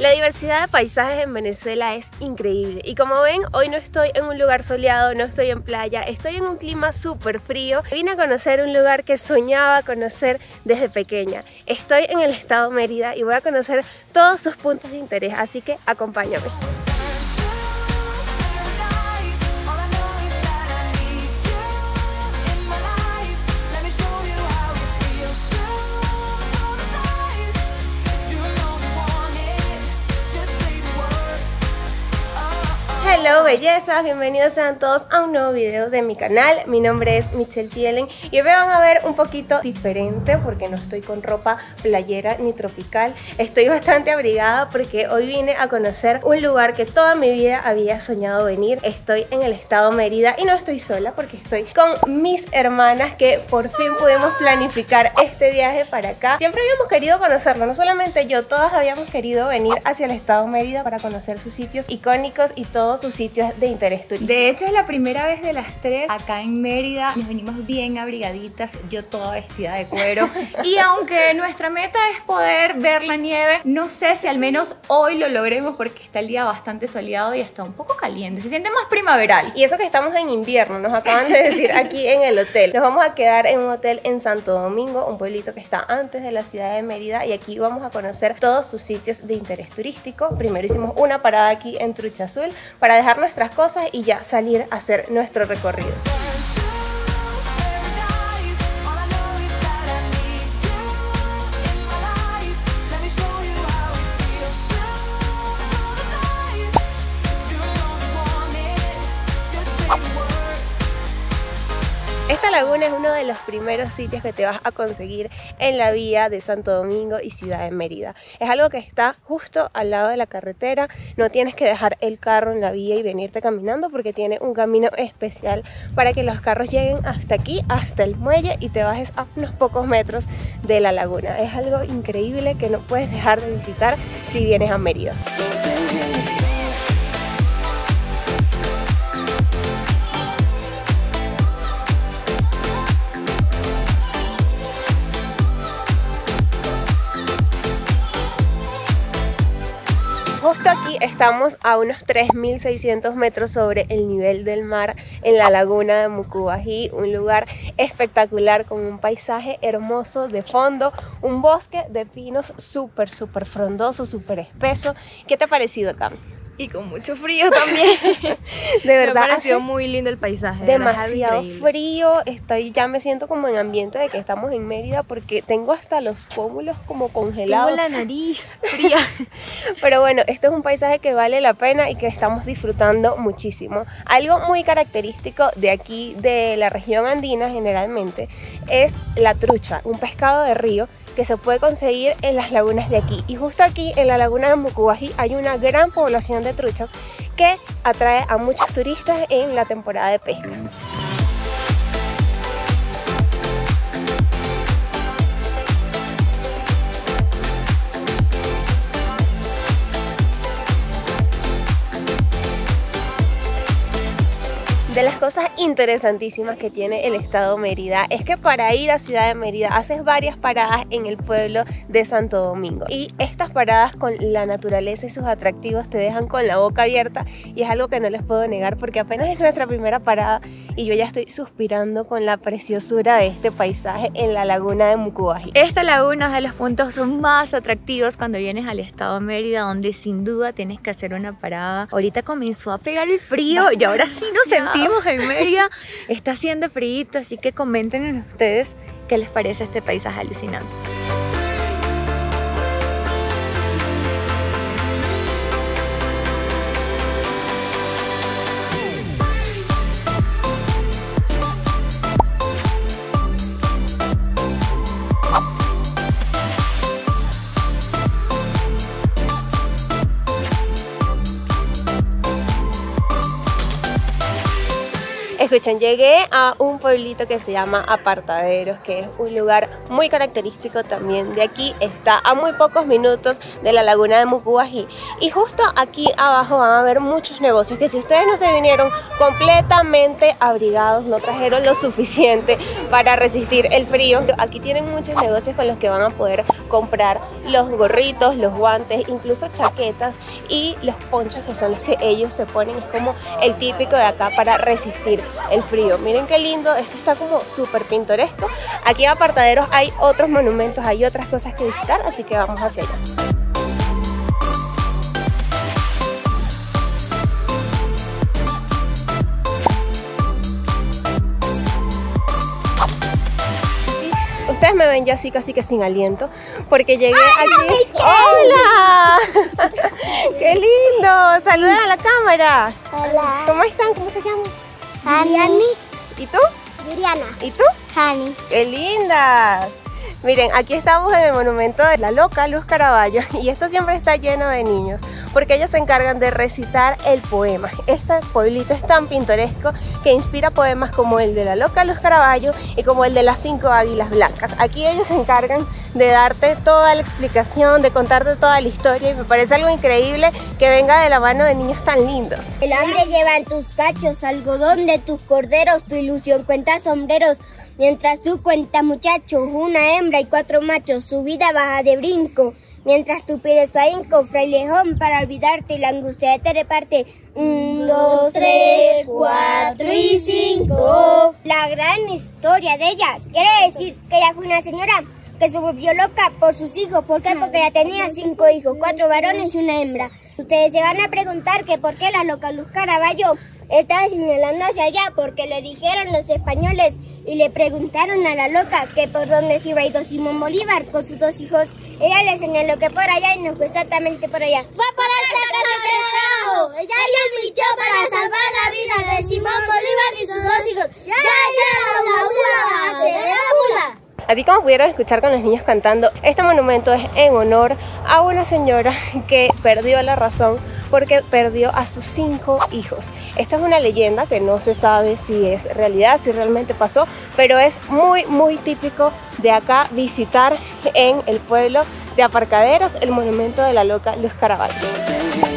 La diversidad de paisajes en Venezuela es increíble y como ven hoy no estoy en un lugar soleado, no estoy en playa, estoy en un clima súper frío. Vine a conocer un lugar que soñaba conocer desde pequeña. Estoy en el estado Mérida y voy a conocer todos sus puntos de interés, así que acompáñame. Hello bellezas, bienvenidos sean todos a un nuevo video de mi canal. Mi nombre es Michelle Tielen y hoy me van a ver un poquito diferente porque no estoy con ropa playera ni tropical. Estoy bastante abrigada porque hoy vine a conocer un lugar que toda mi vida había soñado venir. Estoy en el estado Mérida y no estoy sola porque estoy con mis hermanas que por fin pudimos planificar este viaje para acá. Siempre habíamos querido conocerlo, no solamente yo, todas habíamos querido venir hacia el estado Mérida para conocer sus sitios icónicos y todos sus sitios de interés turístico. De hecho, es la primera vez de las tres acá en Mérida. Nos venimos bien abrigaditas, yo toda vestida de cuero. y aunque nuestra meta es poder ver la nieve, no sé si al menos hoy lo logremos porque está el día bastante soleado y está un poco caliente. Se siente más primaveral. Y eso que estamos en invierno, nos acaban de decir aquí en el hotel. Nos vamos a quedar en un hotel en Santo Domingo, un pueblito que está antes de la ciudad de Mérida. Y aquí vamos a conocer todos sus sitios de interés turístico. Primero hicimos una parada aquí en Trucha Azul para dejar nuestras cosas y ya salir a hacer nuestro recorrido. Primeros sitios que te vas a conseguir en la vía de Santo Domingo y Ciudad de Mérida. Es algo que está justo al lado de la carretera, no tienes que dejar el carro en la vía y venirte caminando porque tiene un camino especial para que los carros lleguen hasta aquí, hasta el muelle y te bajes a unos pocos metros de la laguna. Es algo increíble que no puedes dejar de visitar si vienes a Mérida. Estamos a unos 3.600 metros sobre el nivel del mar en la laguna de Mucubají, un lugar espectacular con un paisaje hermoso de fondo, un bosque de pinos súper, súper frondoso, súper espeso. ¿Qué te ha parecido, Cam? Y con mucho frío también. de verdad. Me pareció muy lindo el paisaje. Demasiado frío. Estoy, ya me siento como en ambiente de que estamos en Mérida porque tengo hasta los pómulos como congelados. Tengo la nariz fría. Pero bueno, este es un paisaje que vale la pena y que estamos disfrutando muchísimo. Algo muy característico de aquí, de la región andina generalmente, es la trucha, un pescado de río que se puede conseguir en las lagunas de aquí. Y justo aquí en la laguna de Mucubají hay una gran población de truchas que atrae a muchos turistas en la temporada de pesca. De las cosas interesantísimas que tiene el estado Mérida es que para ir a Ciudad de Mérida haces varias paradas en el pueblo de Santo Domingo y estas paradas con la naturaleza y sus atractivos te dejan con la boca abierta y es algo que no les puedo negar porque apenas es nuestra primera parada y yo ya estoy suspirando con la preciosura de este paisaje en la laguna de Mucubají. Esta laguna es de los puntos más atractivos cuando vienes al estado Mérida donde sin duda tienes que hacer una parada. Ahorita comenzó a pegar el frío y ahora sí nos sentimos en Mérida. Está haciendo frío, así que comenten en ustedes qué les parece este paisaje alucinante. Escuchen, llegué a un pueblito que se llama Apartaderos, que es un lugar muy característico también de aquí. Está a muy pocos minutos de la laguna de Mucubají. Y justo aquí abajo van a ver muchos negocios que si ustedes no se vinieron completamente abrigados, no trajeron lo suficiente para resistir el frío, aquí tienen muchos negocios con los que van a poder comprar los gorritos, los guantes, incluso chaquetas y los ponchos que son los que ellos se ponen. Es como el típico de acá para resistir el frío. Miren qué lindo, esto está como súper pintoresco. Aquí en Apartaderos hay otros monumentos, hay otras cosas que visitar, así que vamos hacia allá. Ustedes me ven ya así casi que sin aliento porque llegué aquí. ¡Hola! ¡Qué lindo! Saluden a la cámara. Hola. ¿Cómo están? ¿Cómo se llaman? Hani. ¿Y tú? Yuriana. ¿Y tú? Hani. ¡Qué linda! Miren, aquí estamos en el monumento de la loca Luz Caraballo y esto siempre está lleno de niños porque ellos se encargan de recitar el poema. Este pueblito es tan pintoresco que inspira poemas como el de la loca Luz Caraballo y como el de las cinco águilas blancas. Aquí ellos se encargan de darte toda la explicación, de contarte toda la historia y me parece algo increíble que venga de la mano de niños tan lindos. El hambre lleva en tus cachos, algodón de tus corderos, tu ilusión cuenta sombreros. Mientras tú cuentas muchachos, una hembra y cuatro machos, su vida baja de brinco. Mientras tú pides tu ahínco, frailejón, para olvidarte, la angustia te reparte. Un, dos, tres, cuatro y cinco. La gran historia de ella quiere decir que ella fue una señora que se volvió loca por sus hijos. ¿Por qué? Porque ella tenía cinco hijos, cuatro varones y una hembra. Ustedes se van a preguntar que por qué la loca Luz Caraballo estaba señalando hacia allá porque le dijeron los españoles y le preguntaron a la loca que por dónde se iba a ir Simón Bolívar con sus dos hijos. Ella le señaló que por allá y no fue exactamente por allá. ¡Fue por esta carretera abajo! Ella le admitió para salvar la vida de Simón Bolívar y sus dos hijos. ¡Ya, ya, la mula! ¡Se la mula! Así como pudieron escuchar con los niños cantando, este monumento es en honor a una señora que perdió la razón porque perdió a sus cinco hijos. Esta es una leyenda que no se sabe si es realidad, si realmente pasó, pero es muy, muy típico de acá visitar en el pueblo de Aparcaderos el monumento de la loca Luz Caraballo.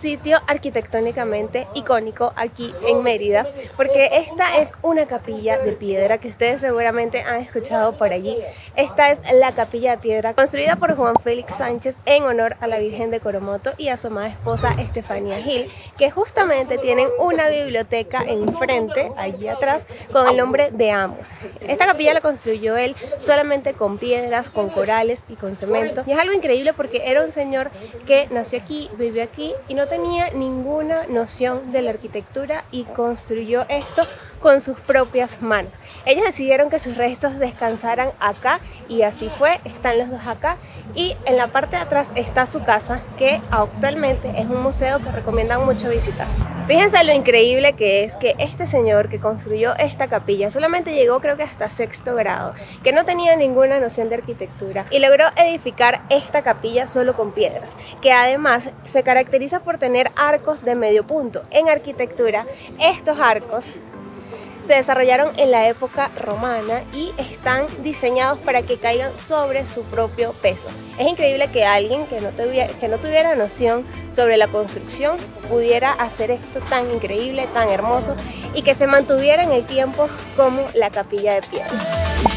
Sitio arquitectónicamente icónico aquí en Mérida, porque esta es una capilla de piedra que ustedes seguramente han escuchado por allí. Esta es la capilla de piedra construida por Juan Félix Sánchez en honor a la Virgen de Coromoto y a su amada esposa Estefanía Gil, que justamente tienen una biblioteca enfrente, allí atrás, con el nombre de ambos. Esta capilla la construyó él solamente con piedras, con corales y con cemento. Y es algo increíble porque era un señor que nació aquí, vivió aquí y no tenía ninguna noción de la arquitectura y construyó esto con sus propias manos. Ellos decidieron que sus restos descansaran acá y así fue, están los dos acá y en la parte de atrás está su casa que actualmente es un museo que recomiendan mucho visitar. Fíjense lo increíble que es que este señor que construyó esta capilla solamente llegó creo que hasta sexto grado, que no tenía ninguna noción de arquitectura y logró edificar esta capilla solo con piedras, que además se caracteriza por tener arcos de medio punto. En arquitectura, estos arcos se desarrollaron en la época romana y están diseñados para que caigan sobre su propio peso. Es increíble que alguien que no, tuviera, que no tuviera noción sobre la construcción pudiera hacer esto tan increíble, tan hermoso y que se mantuviera en el tiempo como la capilla de piedra.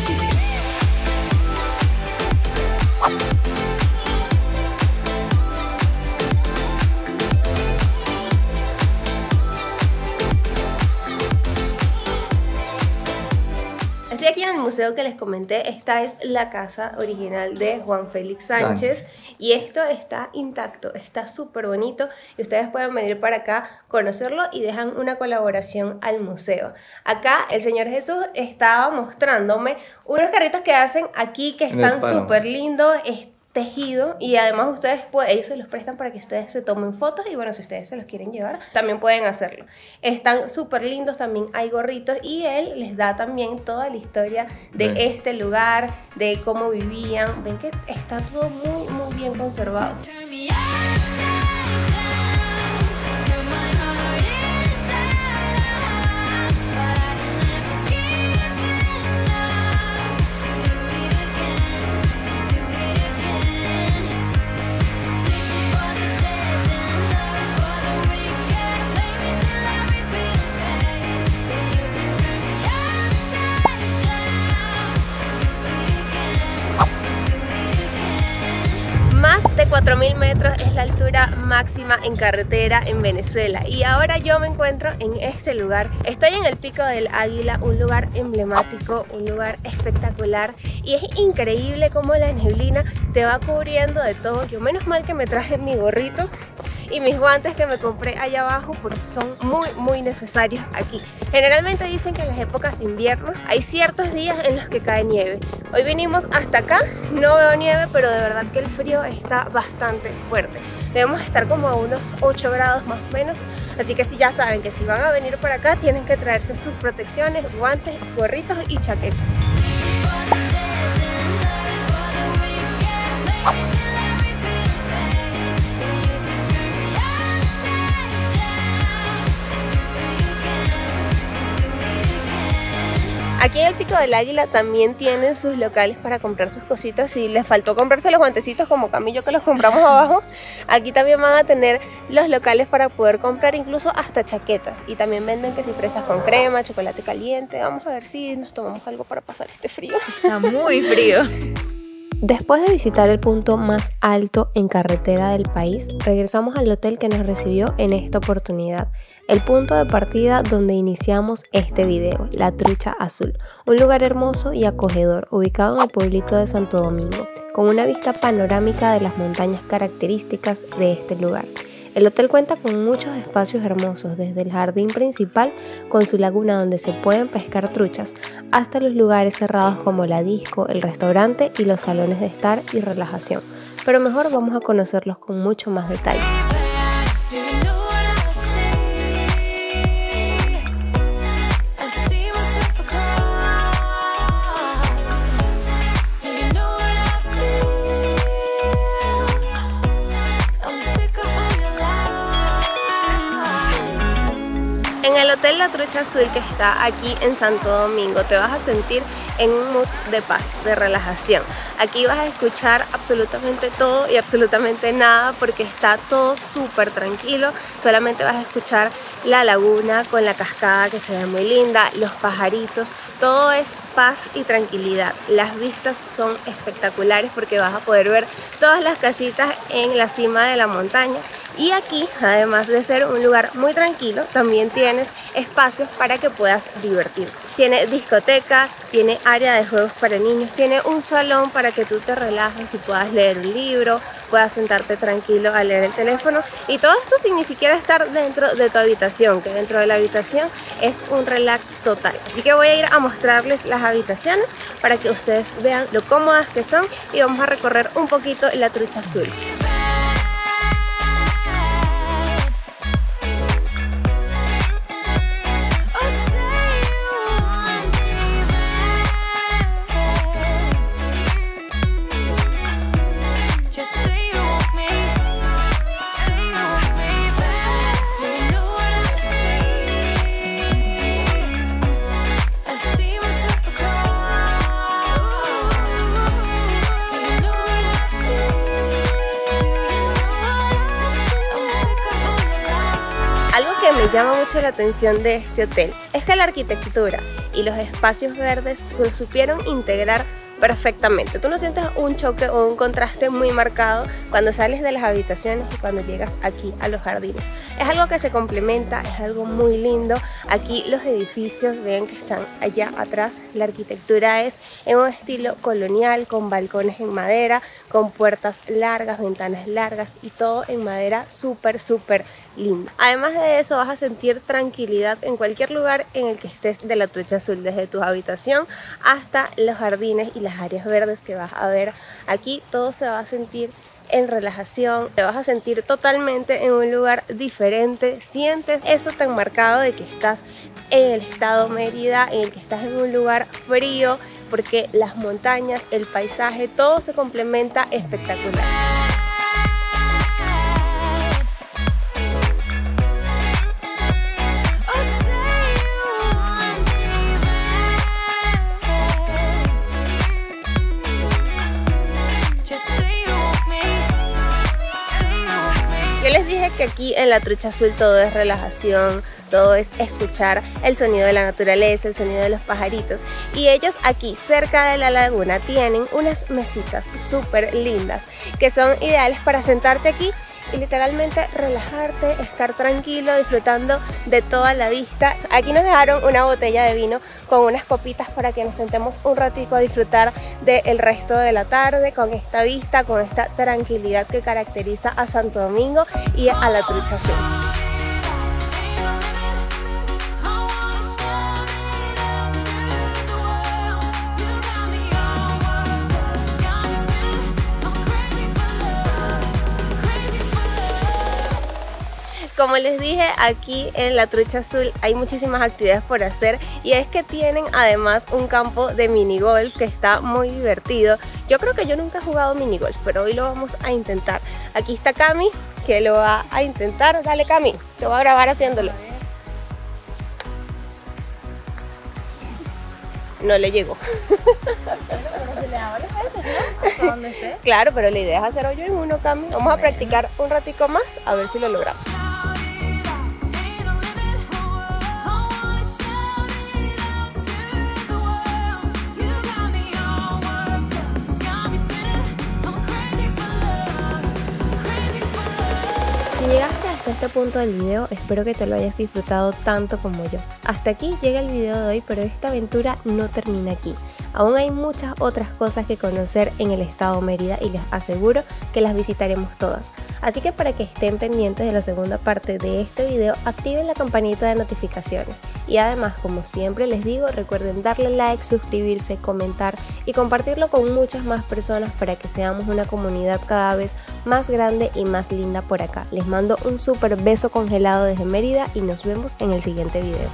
Museo que les comenté. Esta es la casa original de Juan Félix Sánchez. Y esto está intacto, está súper bonito. Y ustedes pueden venir para acá, conocerlo y dejan una colaboración al museo. Acá el Señor Jesús estaba mostrándome unos carritos que hacen aquí que están súper lindos. Tejido y además ustedes pueden, ellos se los prestan para que ustedes se tomen fotos y bueno, si ustedes se los quieren llevar, también pueden hacerlo. Están súper lindos, también hay gorritos y él les da también toda la historia de Ven. este lugar, de cómo vivían. Ven que está todo muy, muy bien conservado. 4.000 metros es la altura máxima en carretera en Venezuela y ahora yo me encuentro en este lugar. Estoy en el Pico del Águila, un lugar emblemático, un lugar espectacular y es increíble cómo la neblina te va cubriendo de todo. Yo menos mal que me traje mi gorrito y mis guantes que me compré allá abajo porque son muy muy necesarios aquí. Generalmente dicen que en las épocas de invierno hay ciertos días en los que cae nieve. Hoy vinimos hasta acá, no veo nieve, pero de verdad que el frío está bastante fuerte. Debemos estar como a unos 8 grados más o menos, así que si ya saben que si van a venir por acá tienen que traerse sus protecciones, guantes, gorritos y chaquetas. Aquí en el Pico del Águila también tienen sus locales para comprar sus cositas. Si les faltó comprarse los guantecitos como Camillo que los compramos abajo, aquí también van a tener los locales para poder comprar incluso hasta chaquetas. Y también venden que si fresas con crema, chocolate caliente. Vamos a ver si nos tomamos algo para pasar este frío. Está muy frío. Después de visitar el punto más alto en carretera del país, regresamos al hotel que nos recibió en esta oportunidad, el punto de partida donde iniciamos este video, La Trucha Azul, un lugar hermoso y acogedor ubicado en el pueblito de Santo Domingo, con una vista panorámica de las montañas características de este lugar. El hotel cuenta con muchos espacios hermosos, desde el jardín principal con su laguna donde se pueden pescar truchas, hasta los lugares cerrados como la disco, el restaurante y los salones de estar y relajación. Pero mejor vamos a conocerlos con mucho más detalle. Hotel La Trucha Azul que está aquí en Santo Domingo te vas a sentir en un mood de paz, de relajación. Aquí vas a escuchar absolutamente todo y absolutamente nada porque está todo súper tranquilo. Solamente vas a escuchar la laguna con la cascada que se ve muy linda, los pajaritos, todo es paz y tranquilidad. Las vistas son espectaculares porque vas a poder ver todas las casitas en la cima de la montaña. Y aquí, además de ser un lugar muy tranquilo, también tienes espacios para que puedas divertir. Tiene discoteca, tiene área de juegos para niños, tiene un salón para que tú te relajes y puedas leer un libro, puedas sentarte tranquilo a leer el teléfono. Y todo esto sin ni siquiera estar dentro de tu habitación, que dentro de la habitación es un relax total. Así que voy a ir a mostrarles las habitaciones para que ustedes vean lo cómodas que son y vamos a recorrer un poquito la trucha azul. Llama mucho la atención de este hotel es que la arquitectura y los espacios verdes supieron integrar perfectamente. Tú no sientes un choque o un contraste muy marcado cuando sales de las habitaciones y cuando llegas aquí a los jardines. Es algo que se complementa, es algo muy lindo. Aquí los edificios, ven que están allá atrás. La arquitectura es en un estilo colonial, con balcones en madera, con puertas largas, ventanas largas y todo en madera súper, súper lindo. Además de eso, vas a sentir tranquilidad en cualquier lugar en el que estés de la trucha azul, desde tu habitación hasta los jardines y las áreas verdes que vas a ver aquí, todo se va a sentir en relajación, te vas a sentir totalmente en un lugar diferente, sientes eso tan marcado de que estás en el estado Mérida, en el que estás en un lugar frío, porque las montañas, el paisaje, todo se complementa espectacular. Aquí en la trucha azul todo es relajación, todo es escuchar el sonido de la naturaleza, el sonido de los pajaritos. Y ellos aquí cerca de la laguna tienen unas mesitas súper lindas que son ideales para sentarte aquí y literalmente relajarte, estar tranquilo, disfrutando de toda la vista. Aquí nos dejaron una botella de vino con unas copitas para que nos sentemos un ratico a disfrutar del resto de la tarde con esta vista, con esta tranquilidad que caracteriza a Santo Domingo y a la trucha. Como les dije, aquí en la Trucha Azul hay muchísimas actividades por hacer y es que tienen además un campo de minigolf que está muy divertido. Yo creo que yo nunca he jugado minigolf, pero hoy lo vamos a intentar. Aquí está Cami, que lo va a intentar. Dale Cami, te voy a grabar haciéndolo. No le llegó. Claro, pero la idea es hacer hoyo en uno, Cami. Vamos a practicar un ratico más a ver si lo logramos. Punto del video, espero que te lo hayas disfrutado tanto como yo. Hasta aquí llega el video de hoy, pero esta aventura no termina aquí. Aún hay muchas otras cosas que conocer en el estado Mérida y les aseguro que las visitaremos todas. Así que para que estén pendientes de la segunda parte de este video, activen la campanita de notificaciones. Y además, como siempre les digo, recuerden darle like, suscribirse, comentar y compartirlo con muchas más personas para que seamos una comunidad cada vez más grande y más linda por acá. Les mando un súper beso congelado desde Mérida y nos vemos en el siguiente video.